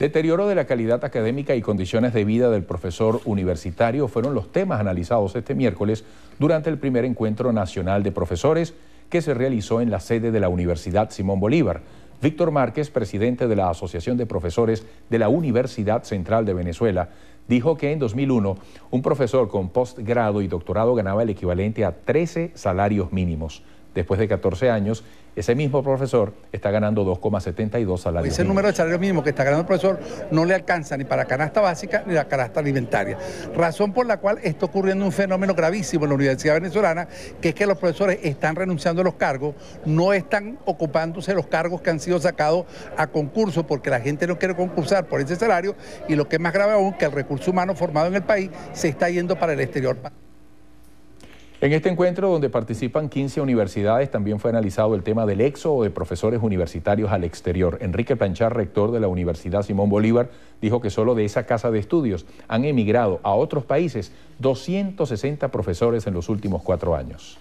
Deterioro de la calidad académica y condiciones de vida del profesor universitario fueron los temas analizados este miércoles durante el primer encuentro nacional de profesores que se realizó en la sede de la Universidad Simón Bolívar. Víctor Márquez, presidente de la Asociación de Profesores de la Universidad Central de Venezuela, dijo que en 2001 un profesor con postgrado y doctorado ganaba el equivalente a 13 salarios mínimos. Después de 14 años, ese mismo profesor está ganando 2,72 salarios. Ese número de salarios mínimos que está ganando el profesor no le alcanza ni para canasta básica ni la canasta alimentaria. Razón por la cual está ocurriendo un fenómeno gravísimo en la Universidad Venezolana, que es que los profesores están renunciando a los cargos, no están ocupándose los cargos que han sido sacados a concurso porque la gente no quiere concursar por ese salario y lo que es más grave aún, que el recurso humano formado en el país se está yendo para el exterior. En este encuentro, donde participan 15 universidades, también fue analizado el tema del éxodo de profesores universitarios al exterior. Enrique Planchar, rector de la Universidad Simón Bolívar, dijo que solo de esa casa de estudios han emigrado a otros países 260 profesores en los últimos cuatro años.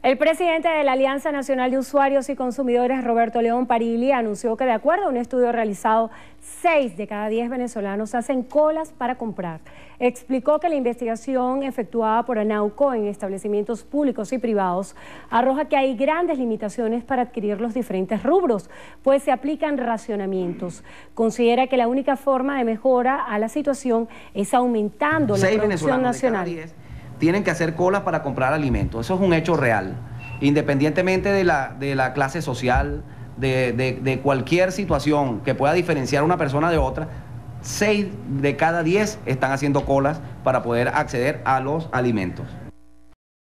El presidente de la Alianza Nacional de Usuarios y Consumidores, Roberto León Parilli, anunció que de acuerdo a un estudio realizado, seis de cada diez venezolanos hacen colas para comprar. Explicó que la investigación efectuada por ANAUCO en establecimientos públicos y privados arroja que hay grandes limitaciones para adquirir los diferentes rubros, pues se aplican racionamientos. Considera que la única forma de mejora a la situación es aumentando la producción nacional tienen que hacer colas para comprar alimentos. Eso es un hecho real. Independientemente de la, de la clase social, de, de, cualquier situación que pueda diferenciar una persona de otra, seis de cada diez están haciendo colas para poder acceder a los alimentos.